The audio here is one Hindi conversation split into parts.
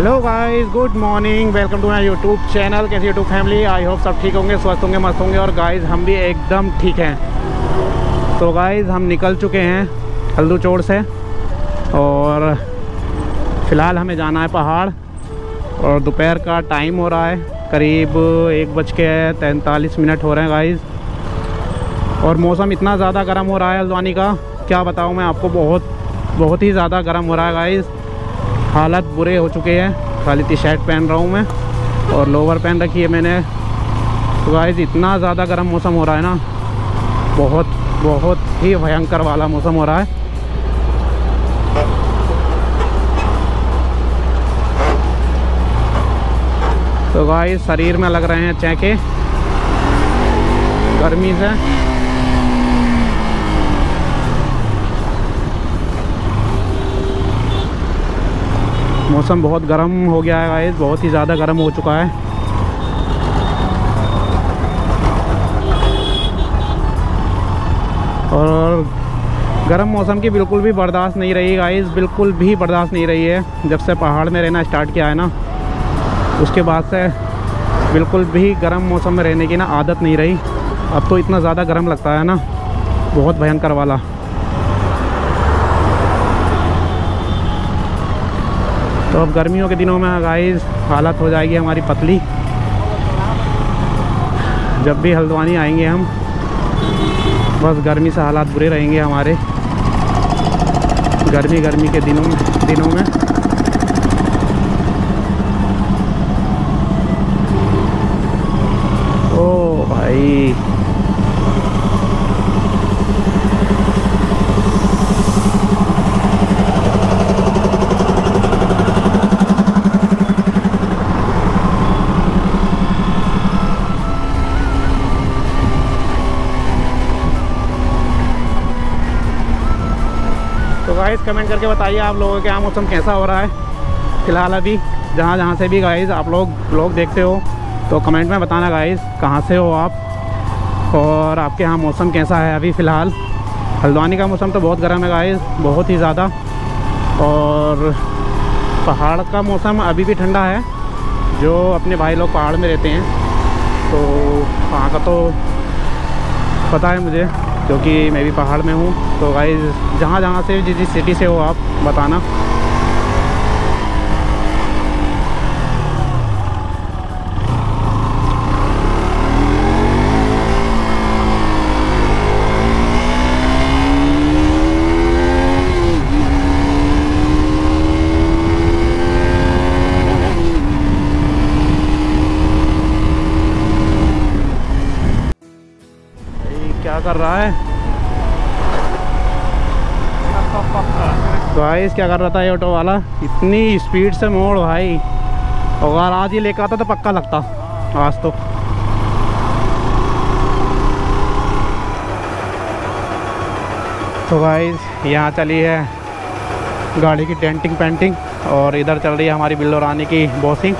Hello guys good morning welcome to my YouTube channel कैसे यूट्यूब फैमिली आई होप सब ठीक होंगे, स्वस्थ होंगे, मस्त होंगे। और गाइस हम भी एकदम ठीक हैं। तो गाइस हम निकल चुके हैं हल्दू चोड़ से। और फ़िलहाल हमें जाना है पहाड़। और दोपहर का टाइम हो रहा है। करीब एक बज के तैंतालीस मिनट हो रहे हैं गाइस और मौसम इतना ज़्यादा गर्म हो रहा है हल्द्वानी का। क्या बताऊँ मैं आपको, बहुत बहुत ही ज़्यादा गर्म हो रहा है गाइस हालत बुरे हो चुके हैं। खाली टी शर्ट पहन रहा हूँ मैं और लोवर पहन रखी है मैंने। तो गाइस इतना ज़्यादा गर्म मौसम हो रहा है ना। बहुत बहुत ही भयंकर वाला मौसम हो रहा है। तो गाइस शरीर में लग रहे हैं चैके। गर्मी से मौसम बहुत गर्म हो गया है गाइस बहुत ही ज़्यादा गर्म हो चुका है। और गर्म मौसम की बिल्कुल भी बर्दाश्त नहीं रही गाइस बिल्कुल भी बर्दाश्त नहीं रही है। जब से पहाड़ में रहना स्टार्ट किया है ना, उसके बाद से बिल्कुल भी गर्म मौसम में रहने की ना आदत नहीं रही। अब तो इतना ज़्यादा गर्म लगता है ना, बहुत भयंकर वाला। तो अब गर्मियों के दिनों में गाइस हालत हो जाएगी हमारी पतली। जब भी हल्द्वानी आएँगे हम, बस गर्मी से हालात बुरे रहेंगे हमारे। गर्मी गर्मी के दिनों दिनों में। गाइस कमेंट करके बताइए आप लोगों के यहाँ मौसम कैसा हो रहा है। फ़िलहाल अभी जहाँ जहाँ से भी गाइस आप लोग ब्लॉग देखते हो तो कमेंट में बताना गाइस कहाँ से हो आप? और आपके यहाँ मौसम कैसा है अभी फ़िलहाल? हल्द्वानी का मौसम तो बहुत गर्म है गाइस बहुत ही ज़्यादा। और पहाड़ का मौसम अभी भी ठंडा है, जो अपने भाई लोग पहाड़ में रहते हैं। तो वहाँ का तो पता है मुझे। क्योंकि मैं भी पहाड़ में हूँ। तो गाइज़ जहाँ जहाँ से जिस जिस सिटी से हो आप, बताना। गाइस क्या कर रहा था ये ऑटो वाला? इतनी स्पीड से मोड़ भाई। अगर आज ही लेकर आता तो पक्का लगता। आज तो। तो गाइस यहाँ चली है गाड़ी की डेंटिंग पेंटिंग और इधर चल रही है हमारी बिल्लो रानी की बॉसिंग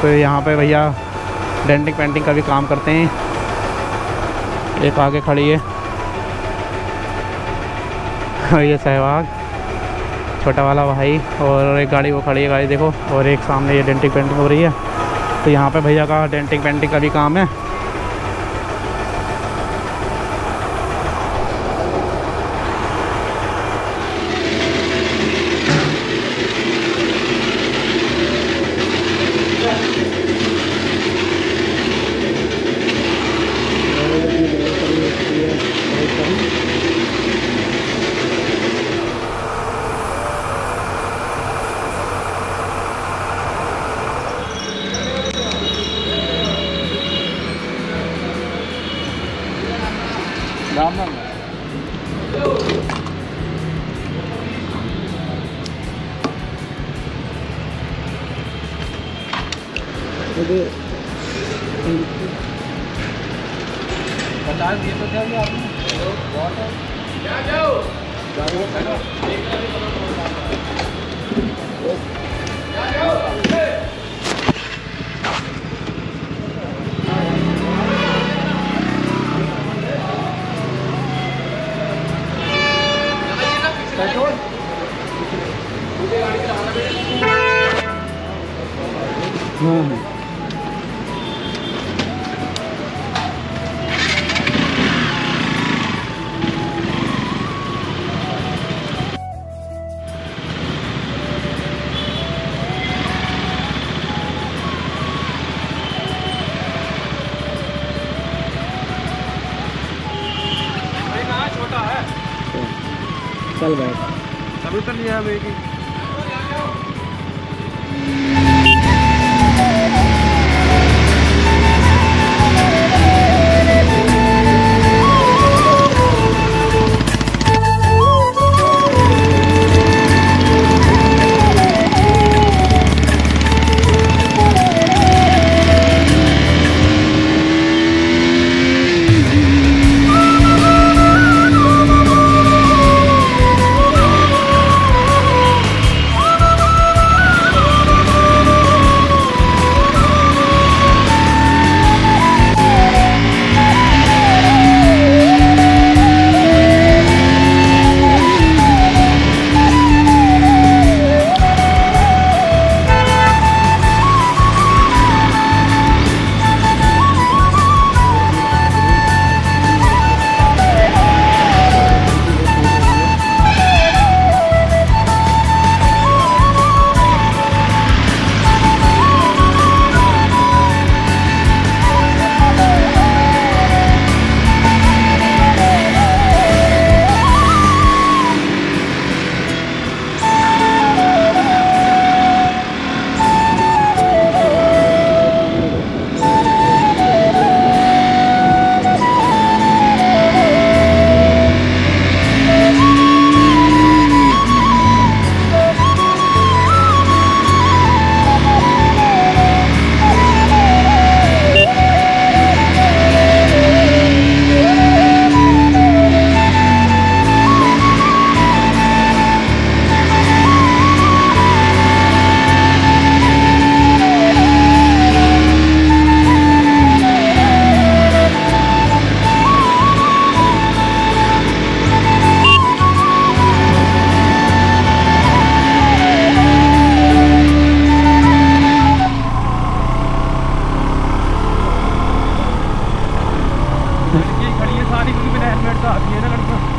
तो यहाँ पे भैया डेंटिंग पेंटिंग का भी काम करते हैं। एक आगे खड़ी है। और ये सहवाग, छोटा वाला भाई और एक गाड़ी वो खड़ी है, गाड़ी देखो, और एक सामने ये डेंटिंग पेंटिंग हो रही है। तो यहाँ पे भैया का डेंटिंग पेंटिंग का भी काम है। राम राम छोटा है चल बैठ अभी तो लिया है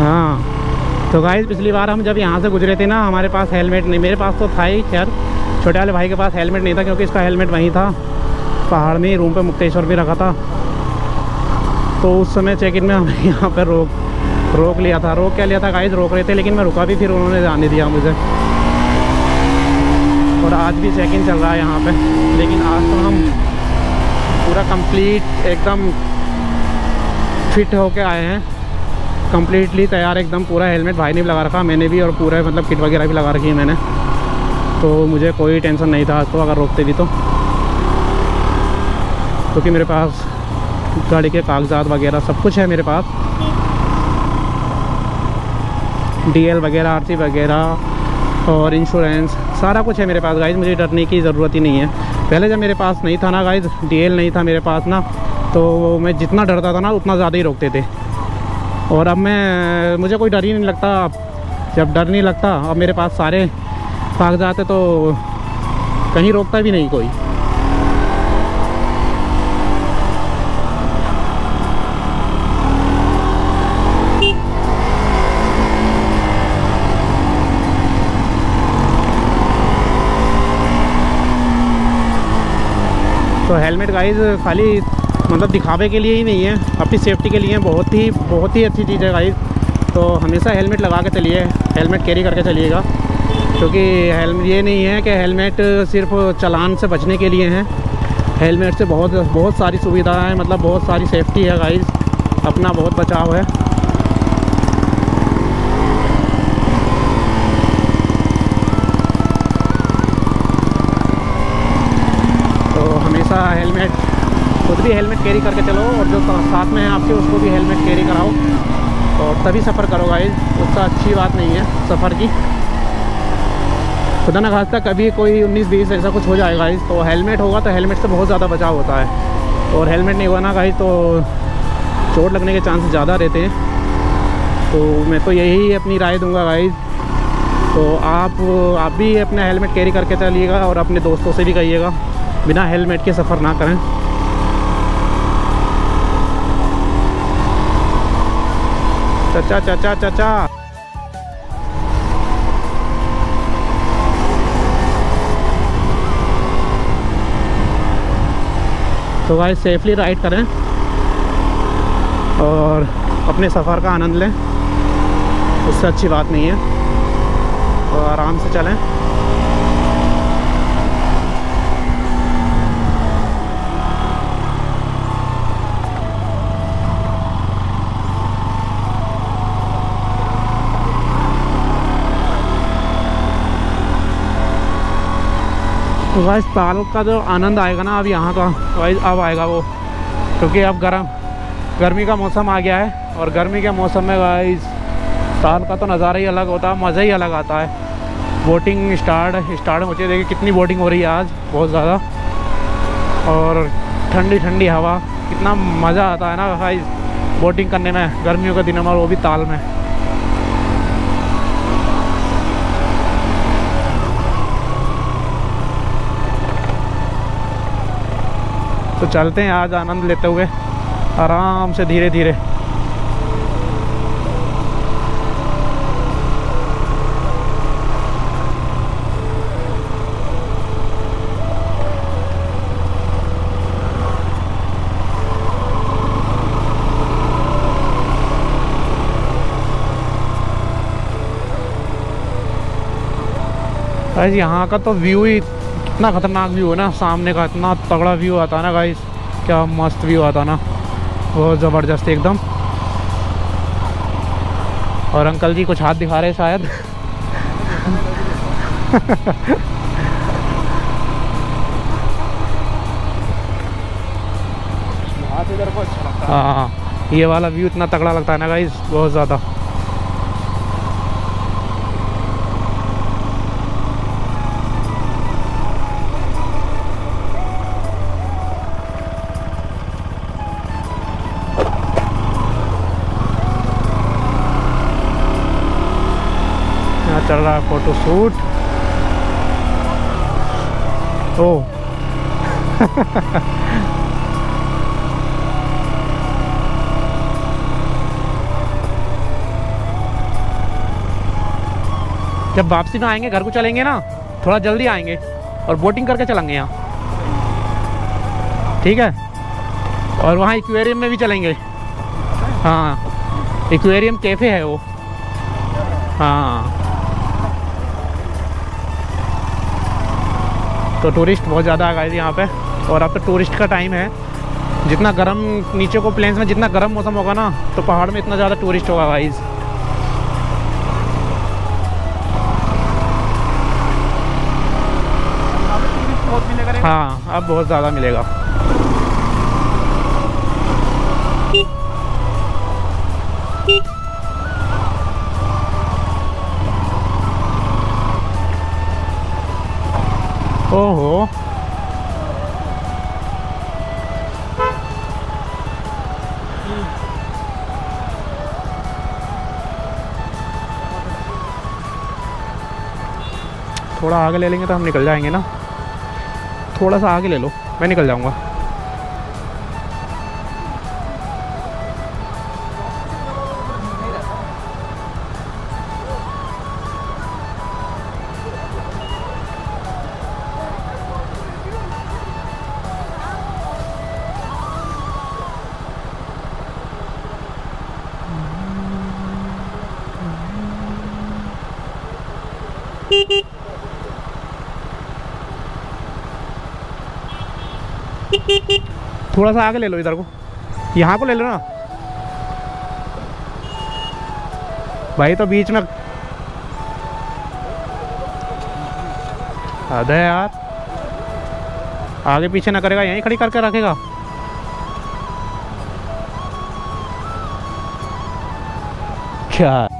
हाँ। तो गाइज़ पिछली बार हम जब यहाँ से गुजरे थे ना, हमारे पास हेलमेट नहीं, मेरे पास तो था ही, खैर, छोटे वाले भाई के पास हेलमेट नहीं था, क्योंकि इसका हेलमेट वहीं था, पहाड़ में रूम पे मुक्तेश्वर भी रखा था। तो उस समय चेक इन में हमें यहाँ पर रोक रोक लिया था। रोक क्या लिया था गाइज़ रोक रहे थे, लेकिन मैं रुका भी, फिर उन्होंने जाने दिया मुझे। और आज भी चेक इन चल रहा है यहाँ पे। लेकिन आज तो हम पूरा कंप्लीट एकदम फिट होके आए हैं। कम्प्लीटली तैयार एकदम पूरा हेलमेट भाई ने भी लगा रखा, मैंने भी और पूरा मतलब किट वगैरह भी लगा रखी है मैंने। तो मुझे कोई टेंशन नहीं था तो अगर रोकते भी तो। क्योंकि तो मेरे पास गाड़ी के कागजात वगैरह सब कुछ है मेरे पास। डीएल वगैरह आरसी वगैरह और इंश्योरेंस सारा कुछ है मेरे पास। गाइज़ मुझे डरने की ज़रूरत ही नहीं है। पहले जब मेरे पास नहीं था ना गाइज़ डीएल नहीं था मेरे पास ना तो मैं जितना डरता था ना, उतना ज़्यादा ही रोकते थे। और अब मैं, मुझे कोई डर ही नहीं लगता। जब डर नहीं लगता, अब मेरे पास सारे कागजात है तो कहीं रोकता भी नहीं कोई। तो हेलमेट गाइज़ खाली मतलब दिखावे के लिए ही नहीं है, अपनी सेफ्टी के लिए बहुत ही बहुत ही अच्छी चीज़ है गाइस तो हमेशा हेलमेट लगा के चलिए हेलमेट कैरी करके चलिएगा। क्योंकि हेलमेट ये नहीं है कि हेलमेट सिर्फ़ चलान से बचने के लिए है। हेलमेट से बहुत बहुत सारी सुविधाएँ मतलब बहुत सारी सेफ्टी है गाइज़ अपना बहुत बचाव है। भी हेलमेट कैरी करके चलो और जो साथ में है आपके, उसको भी हेलमेट कैरी कराओ। और तभी सफ़र करो गाइज़ उसका अच्छी बात नहीं है सफ़र की। खुदा न खास्ता, कभी कोई 19-20 ऐसा कुछ हो जाएगा गाइज़ तो हेलमेट होगा तो हेलमेट से बहुत ज़्यादा बचाव होता है। और हेलमेट नहीं हुआ ना गाइज़ तो चोट लगने के चांस ज़्यादा रहते हैं। तो मैं तो यही अपनी राय दूँगा गाइज़ तो आप आप भी अपना हेलमेट कैरी करके चलिएगा और अपने दोस्तों से भी कहिएगा, बिना हेलमेट के सफ़र ना करें। चाचा चाचा चाचा तो भाई सेफली राइड करें और अपने सफ़र का आनंद लें। उससे अच्छी बात नहीं है। और आराम से चलें। तो भाई ताल का जो आनंद आएगा ना, अब यहाँ का भाई अब आएगा वो, क्योंकि अब गर्म, गर्मी का मौसम आ गया है, और गर्मी के मौसम में भाई ताल का तो नज़ारा ही अलग होता है, मज़ा ही अलग आता है। बोटिंग स्टार्ट स्टार्ट हो, देखिए कितनी बोटिंग हो रही है आज, बहुत ज़्यादा। और ठंडी ठंडी हवा, कितना मज़ा आता है ना भाई बोटिंग करने में, गर्मियों के दिनों में, वो भी ताल में। तो चलते हैं आज आनंद लेते हुए। आराम से धीरे धीरे। यहाँ का तो व्यू ही इतना ख़तरनाक व्यू है ना सामने का इतना तगड़ा व्यू आता है ना गाइस क्या मस्त व्यू आता ना। बहुत ज़बरदस्त एकदम। और अंकल जी कुछ हाथ दिखा रहे शायद। अच्छा है। हाँ ये वाला व्यू इतना तगड़ा लगता है ना गाइस बहुत ज़्यादा। यहाँ चल फ़ोटो शूट ओ जब वापसी में आएँगे, घर को चलेंगे ना, थोड़ा जल्दी आएँगे और बोटिंग करके चलेंगे यहाँ। ठीक है? और वहाँ एक्वेरियम में भी चलेंगे। हाँ एक्वेरियम कैफ़े है वो। हाँ। तो टूरिस्ट बहुत ज़्यादा आ गए थे यहाँ पर और अब तो टूरिस्ट का टाइम है। जितना गर्म नीचे को प्लेन्स में जितना गर्म मौसम होगा ना तो पहाड़ में इतना ज़्यादा टूरिस्ट होगा गाइज़ हाँ अब बहुत ज़्यादा मिलेगा। थोड़ा आगे ले लेंगे तो हम निकल जाएँगे ना। थोड़ा सा आगे ले लो, मैं निकल जाऊँगा। थोड़ा सा आगे ले लो इधर को। यहाँ को ले लो ना। भाई तो बीच में है यार। आगे पीछे ना करेगा, यहीं खड़ी करके रखेगा। क्या?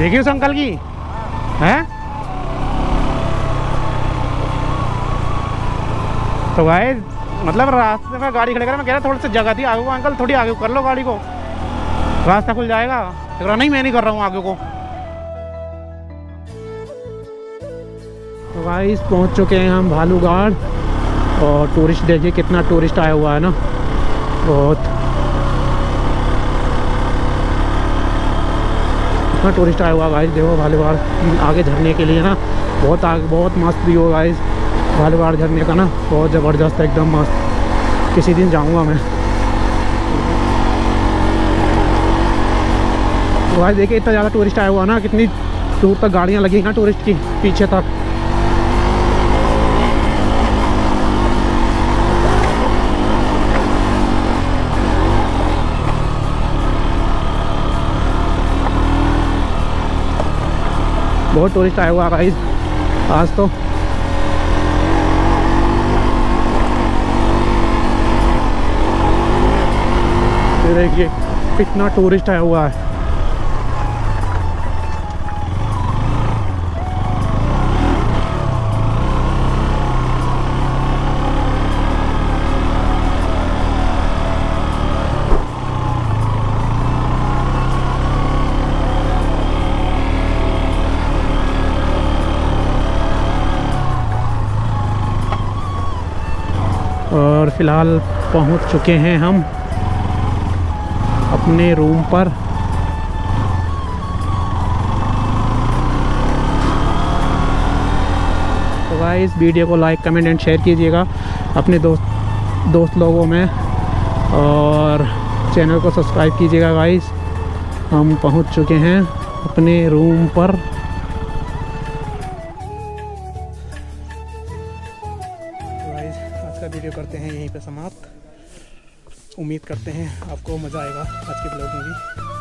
देखिए उस अंकल की? हैं? तो भाई मतलब रास्ते में गाड़ी खड़े कर मैं कह रहा थोड़ी सी जगह थी, आगे को अंकल, थोड़ी आगे कर लो गाड़ी को। रास्ता खुल जाएगा। कह रहा, नहीं, मैं नहीं कर रहा हूँ आगे को। तो भाई पहुँच चुके हैं हम भालूगढ़। और टूरिस्ट देखिए कितना टूरिस्ट आया हुआ है ना। बहुत कितना टूरिस्ट आया हुआ गाइस देखो भालीवार आगे झरने के लिए ना, बहुत आगे, बहुत मस्त भी हो गाइस भालीवार झरने का ना, बहुत ज़बरदस्त, एकदम मस्त। किसी दिन जाऊँगा मैं। तो भाई देखिए इतना ज़्यादा टूरिस्ट आया हुआ ना, कितनी दूर तक गाड़ियाँ लगी ना टूरिस्ट की, पीछे तक। बहुत टूरिस्ट आया हुआ गाइस आज तो। देखिए कितना टूरिस्ट आया हुआ है। और फ़िलहाल पहुँच चुके हैं हम अपने रूम पर। तो इस वीडियो को लाइक, कमेंट एंड शेयर कीजिएगा अपने दोस्त दोस्त लोगों में। और चैनल को सब्सक्राइब कीजिएगा गाइस। हम पहुँच चुके हैं अपने रूम पर। उम्मीद करते हैं आपको मज़ा आएगा आज के ब्लॉग में भी।